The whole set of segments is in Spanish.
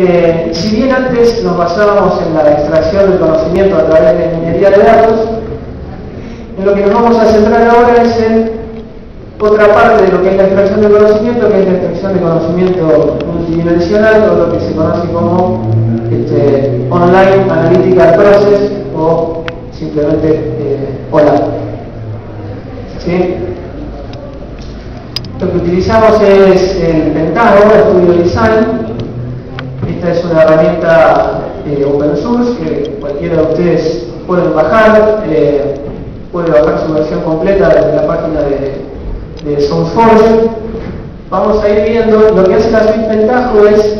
Eh, si bien antes nos basábamos en la extracción del conocimiento a través de minería de datos, en lo que nos vamos a centrar ahora es en otra parte de lo que es la extracción del conocimiento, que es la extracción de conocimiento multidimensional, o lo que se conoce como este, Online Analytical Process o simplemente eh, OLAP. ¿Sí? Lo que utilizamos es el Pentágono, Studio Design. Esta es una herramienta eh, open source que cualquiera de ustedes puede bajar. Eh, puede bajar su versión completa desde la página de, de. Vamos a ir viendo lo que hace la suite Pentaho es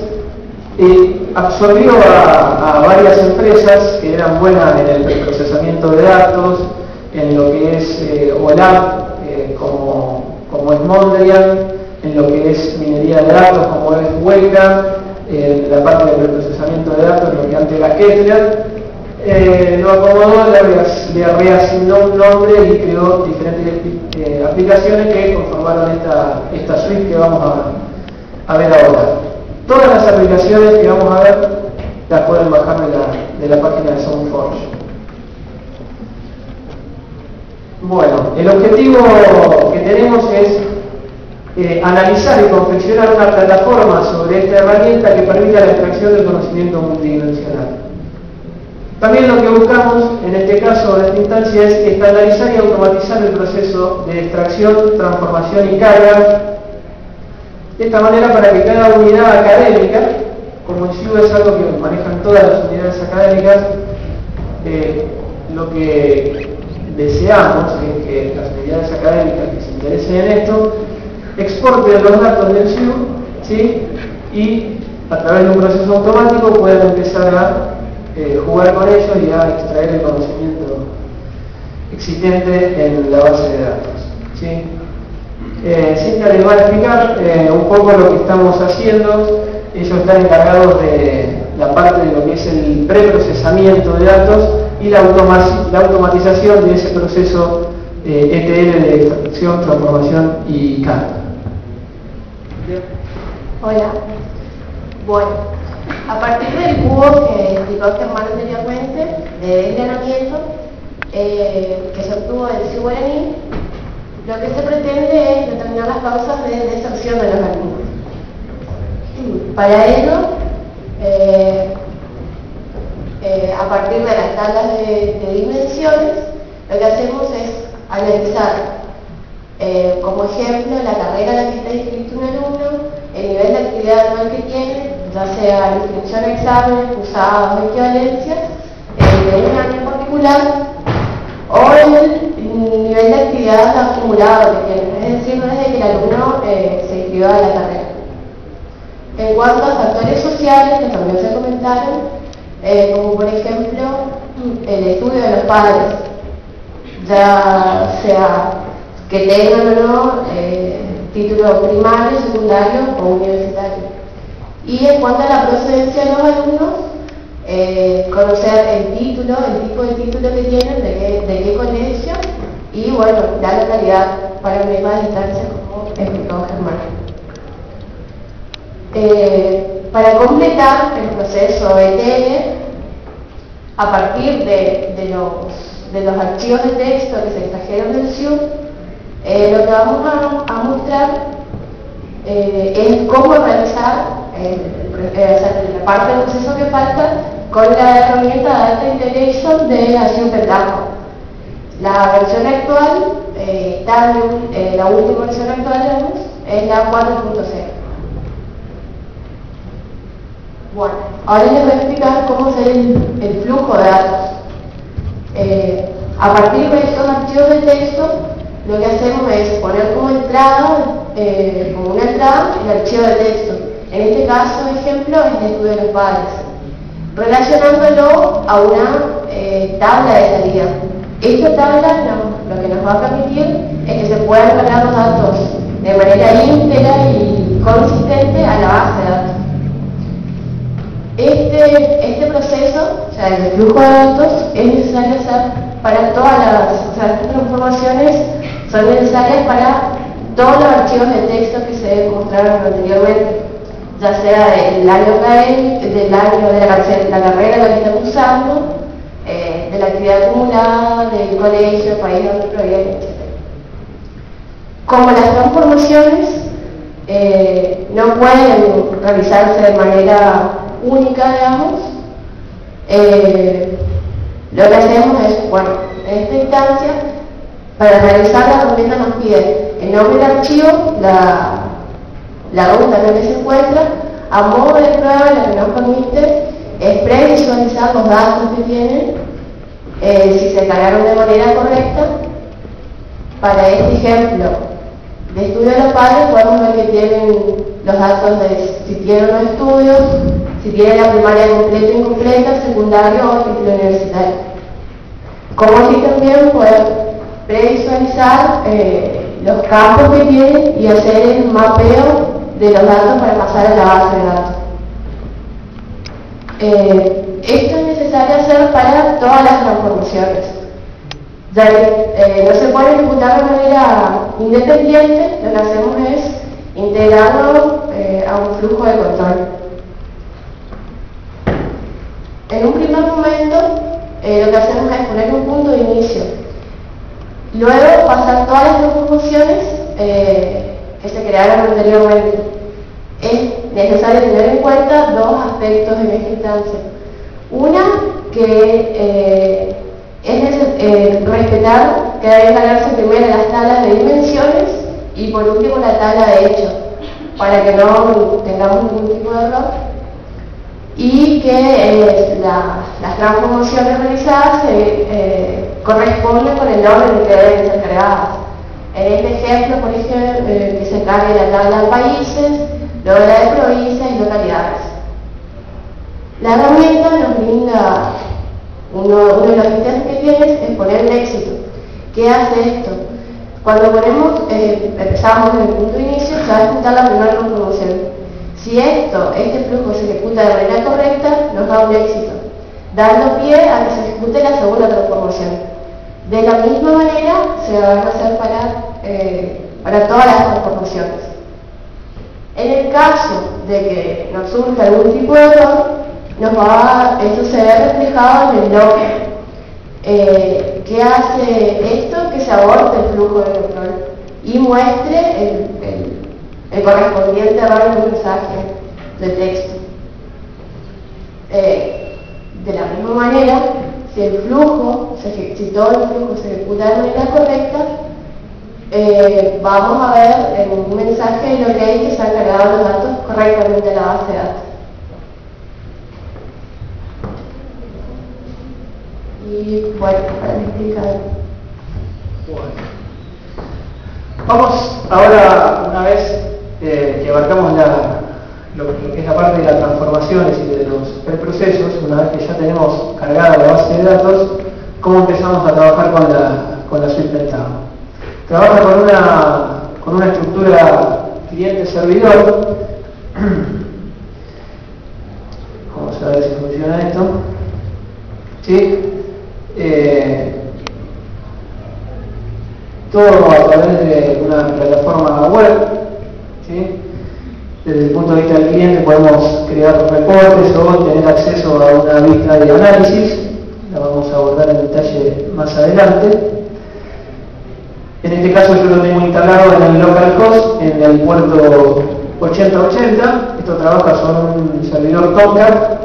eh, absorbió a, varias empresas que eran buenas en el procesamiento de datos, en lo que es OLAP, como como es Mondrian, en lo que es minería de datos, como es Weka, en la parte de procesamiento de datos, antes era Kettler, eh, lo acomodó, le, reasignó un nombre y creó diferentes eh, aplicaciones que conformaron esta, esta suite que vamos a, ver ahora. Todas las aplicaciones que vamos a ver las pueden bajar de la, de la página de SoundForge. Bueno, el objetivo que tenemos es eh, analizar y confeccionar una plataforma sobre esta herramienta que permita la extracción del conocimiento multidimensional. También lo que buscamos, en este caso, en esta instancia, es estandarizar y automatizar el proceso de extracción, transformación y carga, de esta manera para que cada unidad académica, como en es algo que manejan todas las unidades académicas, eh, lo que deseamos es que las unidades académicas que se interesen en esto exporten los datos del SIU ¿sí? y a través de un proceso automático puedan empezar a eh, jugar con ellos y a extraer el conocimiento existente en la base de datos. ¿sí? Eh, Cintia les va a explicar eh, un poco lo que estamos haciendo. Ellos están encargados de la parte de lo que es el preprocesamiento de datos y la, automatización de ese proceso ETL eh, e de extracción, transformación y Hola. Bueno, a partir del cubo que explicó Germán anteriormente, de desgranamiento, eh, que se obtuvo del CIURNI, lo que se pretende es determinar las causas de deserción de los alumnos. Para ello, eh, eh, a partir de las tablas de, dimensiones, lo que hacemos es analizar eh, como ejemplo la carrera en la que está inscrito un alumno, el nivel de actividad anual que tiene, ya sea la inscripción a exámenes, cursados o equivalencias, de un año en particular, o el nivel de actividad acumulado que tiene, es decir, desde que el alumno eh, se inscribió a la carrera. En cuanto a factores sociales, que también se comentaron, eh, como por ejemplo el estudio de los padres, ya sea que tengan o no eh, título primario, secundario o universitario. Y en cuanto a la procedencia de los alumnos, eh, conocer el título, el tipo de título que tienen, de qué, de qué colegio, y bueno, la localidad para misma distancia, como explicó Germán. Para completar el proceso ETL, a partir de, los, archivos de texto que se extrajeron del SIU, eh, lo que vamos a, mostrar eh, es cómo realizar la parte del proceso que falta con la herramienta Data Integration de la SIU La versión actual, eh, la última versión actual es la 4.0. Bueno, ahora les voy a explicar cómo es el, flujo de datos. Eh, a partir de estos archivos de texto, lo que hacemos es poner como entrada, eh, como una entrada, el archivo de texto. En este caso, ejemplo, es el estudio de los padres, relacionándolo a una eh, tabla de salida. Esta tabla lo que nos va a permitir es que se puedan cargar los datos de manera íntegra y consistente a la base de datos. Este, este proceso, o sea, el flujo de datos, es necesario hacer para todas las, o transformaciones son necesarias para todos los archivos de texto que se mostraron anteriormente. ya sea del año del año de la, la carrera la que está cursando, eh, de la actividad acumulada, del colegio, país donde proviene, etc. Como las transformaciones eh, no pueden realizarse de manera única, digamos, eh, lo que hacemos es, bueno, en esta instancia, para realizarla también nos pide el nombre del archivo, la, la ruta en la que se encuentra, a modo de prueba lo que nos permite es previsualizar los datos que tienen, eh, si se cargaron de manera correcta. Para este ejemplo de estudio de los padres podemos ver que tienen los datos de si tienen los estudios, si tienen la primaria completa o incompleta, secundario o título universitario. Como así también poder previsualizar eh, los campos que tienen y hacer el mapeo de los datos para pasar a la base de datos. Eh, esto es necesario hacer para todas las transformaciones. Ya eh, no se puede ejecutar de manera independiente, lo que hacemos es integrarlo a un flujo de control. En un primer momento, lo que hacemos es poner un punto de inicio. Luego pasar todas las transformaciones que se crearon anteriormente. Es necesario tener en cuenta dos aspectos en esta instancia. Una, que eh, es eh, respetar que debe cargarse primero las tablas de dimensiones y por último la tabla de hechos, para que no tengamos ningún tipo de error. Y que eh, las transformaciones realizadas se corresponden con el orden que deben ser cargadas. En este ejemplo, por ejemplo, que se cargue la tabla de países, luego la de provincias y localidades. La herramienta nos brinda, uno, de los ítems que tienes es poner el éxito. ¿Qué hace esto? Cuando ponemos, eh, empezamos en el punto de inicio, se va a ejecutar la primera transformación. Si esto, este flujo se ejecuta de manera correcta, nos da un éxito, dando pie a que se ejecute la segunda transformación. De la misma manera se van a hacer para, eh, para todas las transformaciones. En el caso de que nos surja algún tipo de error, nos va, esto se ve reflejado en el log. Eh, ¿Qué hace esto? Que se aborte el flujo de control y muestre el, correspondiente error en el mensaje de texto. Eh, de la misma manera, si el flujo, si todo el flujo se ejecuta de manera correcta, eh, vamos a ver en un mensaje que hay que se han cargado los datos correctamente en la base de datos. Y bueno, para explicar. Vamos ahora, una vez eh, que abarcamos la, lo que es la parte de las transformaciones y de los preprocesos, una vez que ya tenemos cargada la base de datos, cómo empezamos a trabajar con la, con la suite trabaja con una, con una estructura cliente-servidor. Vamos a ver si funciona esto. ¿Sí? Eh, todo a través de una plataforma web. ¿sí? Desde el punto de vista del cliente podemos crear reportes o tener acceso a una vista de análisis. La vamos a abordar en detalle más adelante. En este caso yo lo tengo instalado en el localhost, en el puerto 8080. Esto trabaja sobre un servidor Tomcat.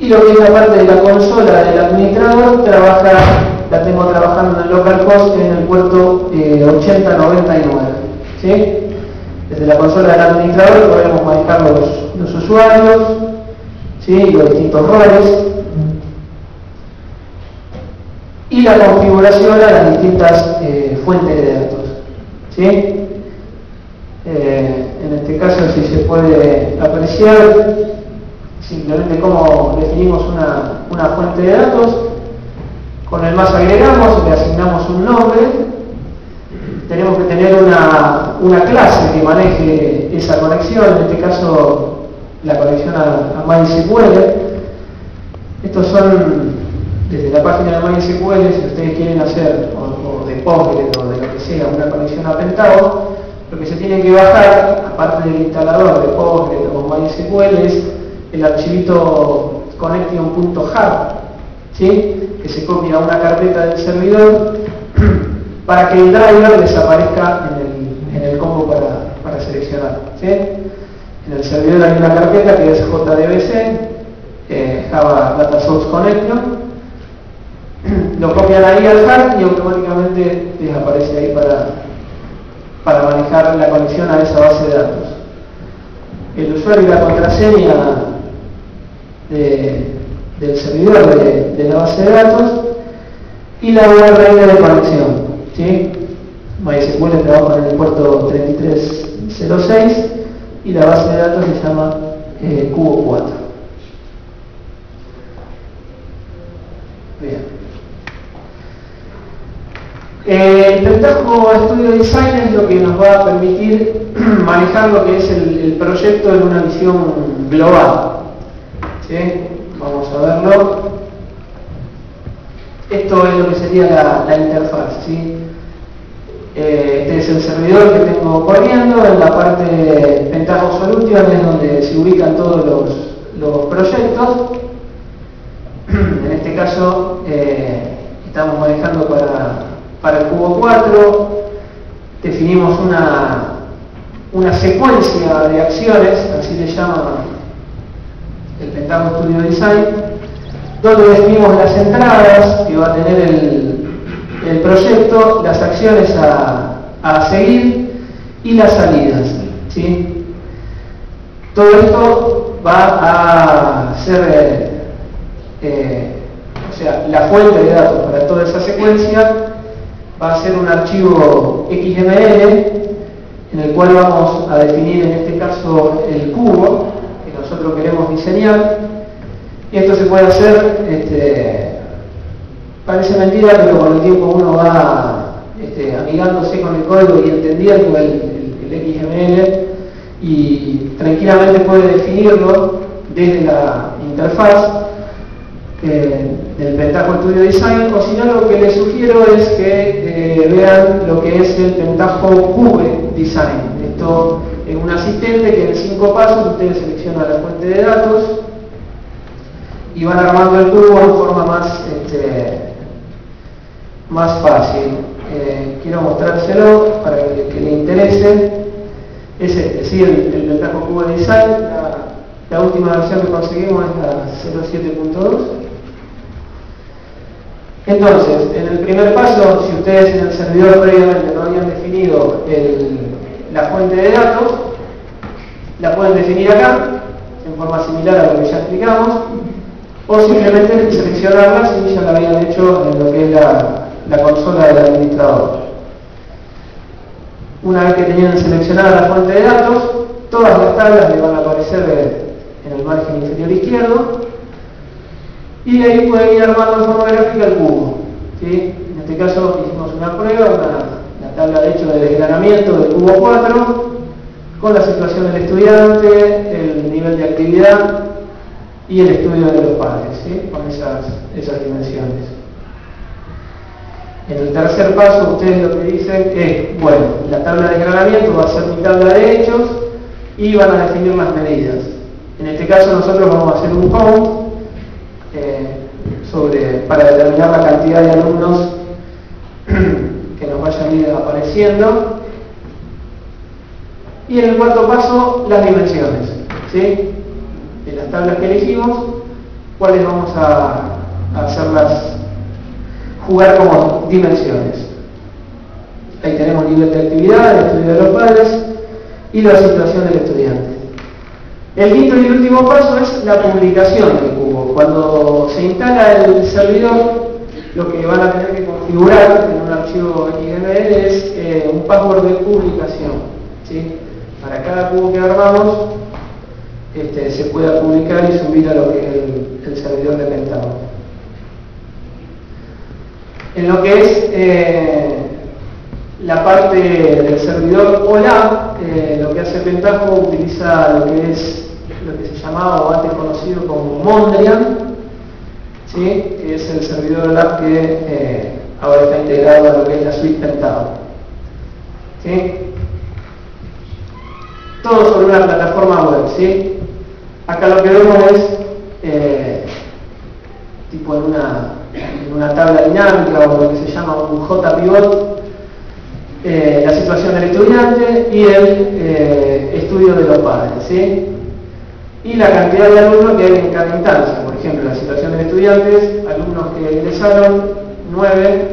Y lo que es la parte de la consola del administrador, trabaja, la tengo trabajando en el localhost en el puerto 8099. ¿sí? Desde la consola del administrador podemos manejar los, usuarios ¿sí? los distintos roles y la configuración a las distintas eh, fuentes de datos. ¿sí? Eh, en este caso, si se puede apreciar simplemente cómo definimos una, fuente de datos, con el más agregamos, le asignamos un nombre, tenemos que tener una, clase que maneje esa conexión, en este caso la conexión a, MySQL. Estos son desde la página de MySQL, si ustedes quieren hacer, o, de Postgres o de lo que sea, una conexión a Pentaho, lo que se tiene que bajar, aparte del instalador de Postgres o MySQL, es el archivito connection.jar, ¿sí? que se copia a una carpeta del servidor para que el driver desaparezca en el, combo para, seleccionar. En el servidor hay una carpeta que es JDBC, eh, Java Data Source Connection, lo copian ahí al hard y automáticamente desaparece ahí para, para manejar la conexión a esa base de datos. El usuario y la contraseña del servidor de, la base de datos y la URL de conexión. ¿sí? MySQL trabaja en el puerto 3306 y la base de datos se llama eh, Cubo 4. Bien. Eh, el Pentajo Studio Design es lo que nos va a permitir manejar lo que es el, proyecto en una visión global. Vamos a verlo. Esto es lo que sería la, interfaz. Eh, este es el servidor que tengo corriendo. En la parte de Pentaho Solution es donde se ubican todos los, proyectos. En este caso eh, estamos manejando para para el cubo 4 definimos una, una secuencia de acciones, así le llama el Pentagon Studio Design, donde definimos las entradas que va a tener el, proyecto, las acciones a, seguir y las salidas. ¿sí? Todo esto va a ser eh, eh, o sea, la fuente de datos para toda esa secuencia va a ser un archivo XML en el cual vamos a definir en este caso el cubo que nosotros queremos diseñar y esto se puede hacer este, parece mentira pero con el tiempo uno va este, amigándose con el código y entendiendo el, XML y tranquilamente puede definirlo desde la interfaz del Pentaho Studio Design, o si no lo que les sugiero es que eh, vean lo que es el Pentaho Cube Design. Esto es un asistente que en cinco pasos ustedes seleccionan la fuente de datos y van armando el cubo de forma más, este, más fácil. Eh, quiero mostrárselo para que, le interese. Es este, sí, el, el Pentaho Cube Design. La, la última versión que conseguimos es la 07.2 entonces, en el primer paso, si ustedes en el servidor previamente no habían definido la fuente de datos, la pueden definir acá, en forma similar a lo que ya explicamos, o simplemente seleccionarla si ya la habían hecho en lo que es la, consola del administrador. Una vez que tenían seleccionada la fuente de datos, todas las tablas le van a aparecer en el margen inferior izquierdo y de ahí pueden ir armando en forma gráfica el cubo. En este caso hicimos una prueba, una, tabla de hecho de desgranamiento del cubo 4, con la situación del estudiante, el nivel de actividad y el estudio de los padres, con esas dimensiones. En el tercer paso ustedes lo que dicen es, bueno, la tabla de desgranamiento va a ser mi tabla de hechos y van a definir las medidas. En este caso nosotros vamos a hacer un count sobre, para determinar la cantidad de alumnos que nos vayan a ir apareciendo. Y en el cuarto paso, las dimensiones. ¿sí? De las tablas que elegimos, cuáles vamos a, hacerlas jugar como dimensiones. Ahí tenemos nivel de actividad, el estudio de los padres y la situación del estudiante. El quinto y último paso es la publicación del cubo. Cuando se instala el servidor, lo que van a tener que configurar en un archivo XML es eh, un password de publicación. Para cada cubo que armamos, este, se pueda publicar y subir a lo que el, servidor de Pentaho. En lo que es eh, la parte del servidor OLAP, eh, lo que hace Pentaho utiliza lo que es lo que se llamaba o antes conocido como Mondrian, ¿sí? que es el servidor LAB que eh, ahora está integrado a lo que es la suite Pentado. ¿sí? todo sobre una plataforma web, ¿sí? Acá lo que vemos es eh, tipo en una, en una tabla dinámica o lo que se llama un JPivot, eh, la situación del estudiante y el eh, estudio de los padres. Y la cantidad de alumnos que hay en cada instancia, por ejemplo, la situación del estudiante, alumnos que ingresaron, 9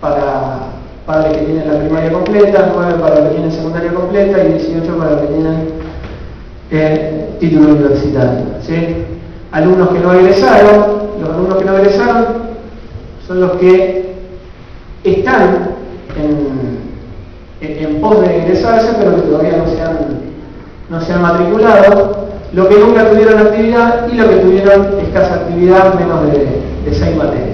para padres que tienen la primaria completa, 9 para los que tienen secundaria completa y 18 para los que tienen eh, título universitario. Alumnos que no egresaron, los alumnos que no egresaron son los que están en, pos de egresarse, pero que todavía no se han, no se han matriculado, los que nunca tuvieron actividad y los que tuvieron escasa actividad, menos de, de 6 materias.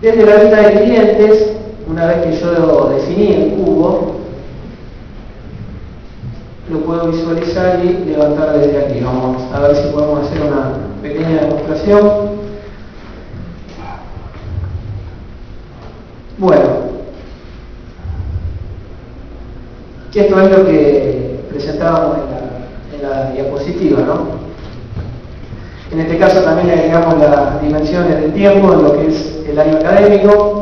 Desde la lista de clientes, una vez que yo definí el cubo, lo puedo visualizar y levantar desde aquí. Vamos a ver si podemos hacer una pequeña demostración. Bueno, esto es lo que presentábamos en la, diapositiva, ¿no? En este caso también agregamos las dimensiones del tiempo en lo que es el año académico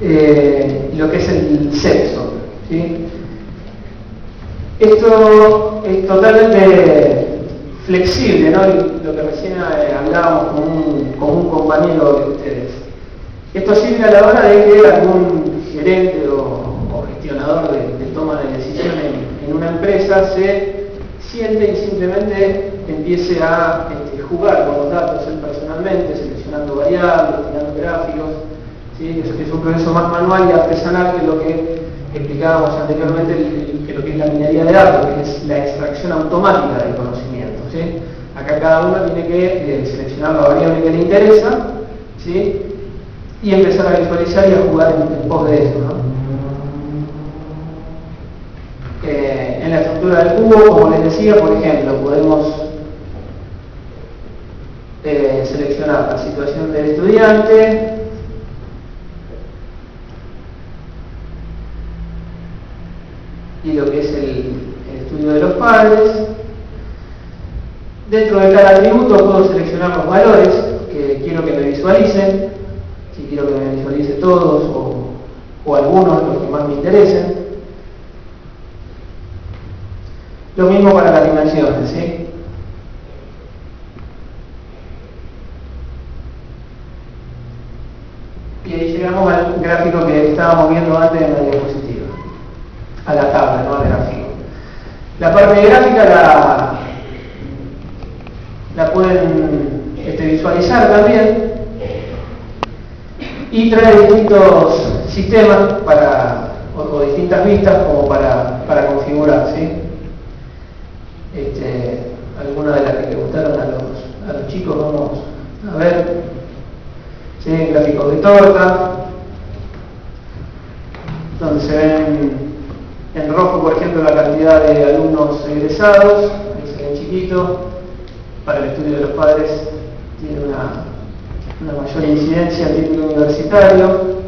eh, lo que es el sexo. Esto es totalmente flexible, ¿no? lo que recién eh, hablábamos con un, compañero de ustedes. Esto sirve a la hora de que algún gerente o, gestionador de, toma de decisiones en, una empresa se siente y simplemente empiece a este, jugar con los datos él personalmente, seleccionando variables, tirando gráficos, es, un proceso más manual y artesanal que lo que explicábamos anteriormente, que lo que es la minería de datos, que es la extracción automática del conocimiento. ¿sí? Acá cada uno tiene que eh, seleccionar la variable que le interesa ¿sí? y empezar a visualizar y a jugar en, pos de eso. Eh, en la estructura del cubo, como les decía, por ejemplo, podemos eh, seleccionar la situación del estudiante, y que es el, estudio de los padres. Dentro de cada atributo puedo seleccionar los valores que quiero que me visualicen, si quiero que me visualice todos o, o algunos, los que más me interesen. Lo mismo para las dimensiones, ¿sí? Y ahí llegamos al gráfico que estábamos viendo antes en la diapositiva, a la tabla, no al gráfico. La parte gráfica la, pueden este, visualizar también y trae distintos sistemas para, o, distintas vistas como para, para configurar. ¿sí? Este, algunas de las que le gustaron a los, a los chicos, vamos a ver. ¿sí? gráficos de torta, donde se ven en rojo, por ejemplo, la cantidad de alumnos egresados, ahí se ven chiquitos, para el estudio de los padres tiene una, mayor incidencia el título universitario.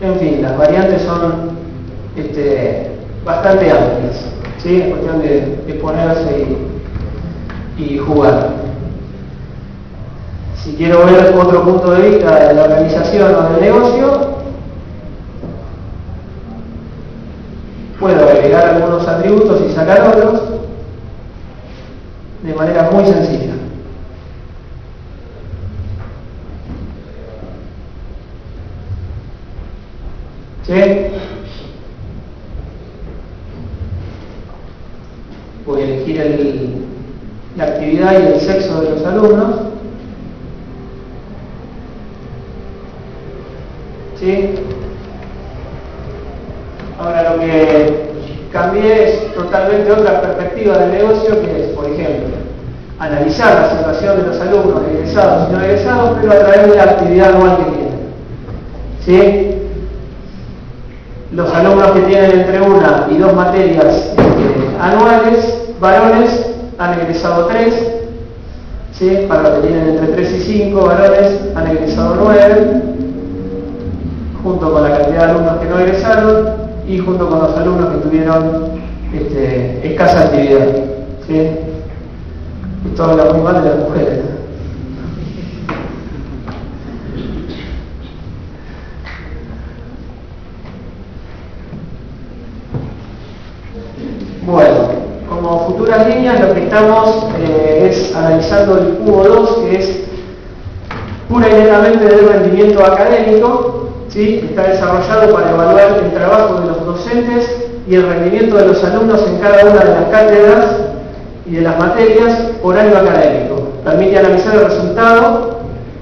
En fin, las variantes son este, bastante amplias. ¿sí? Es cuestión de, ponerse y, jugar. Si quiero ver otro punto de vista de la organización o del negocio, puedo agregar algunos atributos y sacar otros de manera muy sencilla. ¿Sí? voy a elegir la actividad y el sexo de los alumnos. ¿Sí? Ahora lo que cambié es otra perspectiva del negocio, que es, por ejemplo, analizar la situación de los alumnos egresados y no egresados, pero a través de la actividad anual que tienen. ¿Sí? los alumnos que tienen entre una y dos materias eh, anuales, varones, han egresado tres, ¿sí? para los que tienen entre 3 y 5 varones, han egresado 9, junto con la cantidad de alumnos que no egresaron y junto con los alumnos que tuvieron este, escasa actividad. ¿sí? Esto habla muy mal de las mujeres. Bueno, como futuras líneas lo que estamos eh, es analizando el cubo 2, que es pura y netamente del rendimiento académico, ¿sí? está desarrollado para evaluar el trabajo de los docentes y el rendimiento de los alumnos en cada una de las cátedras y de las materias por año académico. Permite analizar el resultado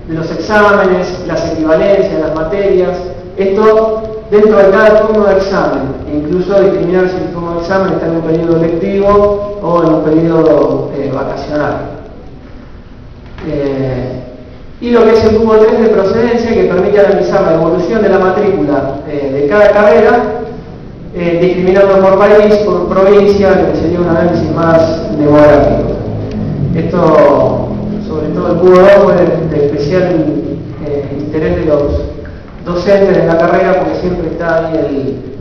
de los exámenes, las equivalencias, las materias, esto dentro de cada turno de examen, e incluso discriminar si el turno de examen está en un periodo lectivo o en un periodo eh, vacacional. Eh, y lo que es el cubo 3 de procedencia que permite analizar la evolución de la matrícula eh, de cada carrera, discriminando por país, por provincia, que sería un análisis más demográfico. Esto, sobre todo el cubo 2, fue de, especial interés de los docentes de la carrera porque siempre está ahí el,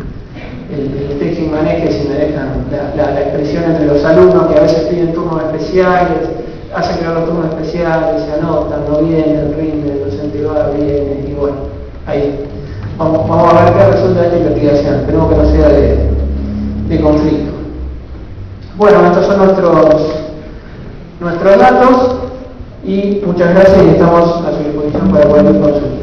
el, el y maneje, si me dejan la, expresión entre los alumnos que a veces piden turnos especiales, hacen crear los turnos especiales, se anotan, no vienen, rinden, el docente va, viene, y bueno, ahí vamos, vamos a ver qué resulta esta investigación, esperemos que no sea de, de conflicto. Bueno, estos son nuestros, nuestros datos y muchas gracias y estamos a su disposición para cualquier consulta.